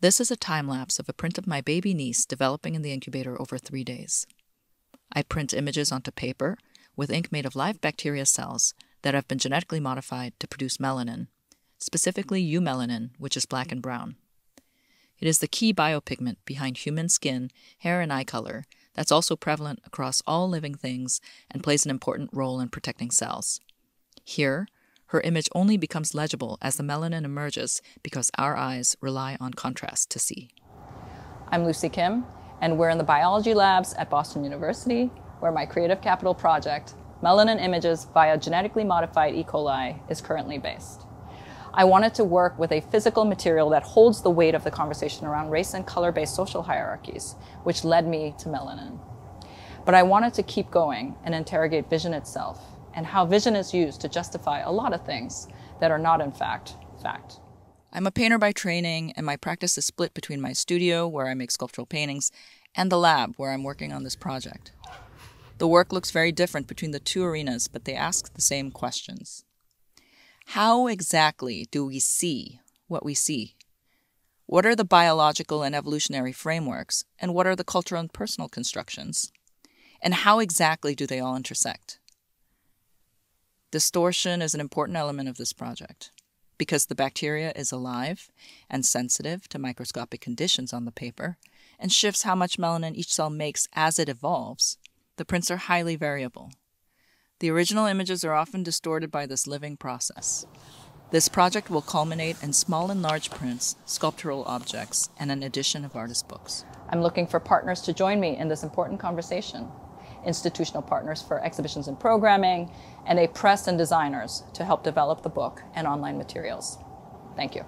This is a time lapse of a print of my baby niece developing in the incubator over three days. I print images onto paper with ink made of live bacteria cells that have been genetically modified to produce melanin, specifically eumelanin, which is black and brown. It is the key biopigment behind human skin, hair, and eye color that's also prevalent across all living things and plays an important role in protecting cells. Here, her image only becomes legible as the melanin emerges because our eyes rely on contrast to see. I'm Lucy Kim, and we're in the biology labs at Boston University, where my Creative Capital project, Melanin Images via Genetically Modified E. coli, is currently based. I wanted to work with a physical material that holds the weight of the conversation around race and color based social hierarchies, which led me to melanin. But I wanted to keep going and interrogate vision itself and how vision is used to justify a lot of things that are not, in fact, fact. I'm a painter by training, and my practice is split between my studio, where I make sculptural paintings, and the lab, where I'm working on this project. The work looks very different between the two arenas, but they ask the same questions. How exactly do we see what we see? What are the biological and evolutionary frameworks, and what are the cultural and personal constructions? And how exactly do they all intersect? Distortion is an important element of this project because the bacteria is alive and sensitive to microscopic conditions on the paper and shifts how much melanin each cell makes as it evolves. The prints are highly variable. The original images are often distorted by this living process. This project will culminate in small and large prints, sculptural objects, and an edition of artist books. I'm looking for partners to join me in this important conversation institutional partners for exhibitions and programming, and a press and designers to help develop the book and online materials. Thank you.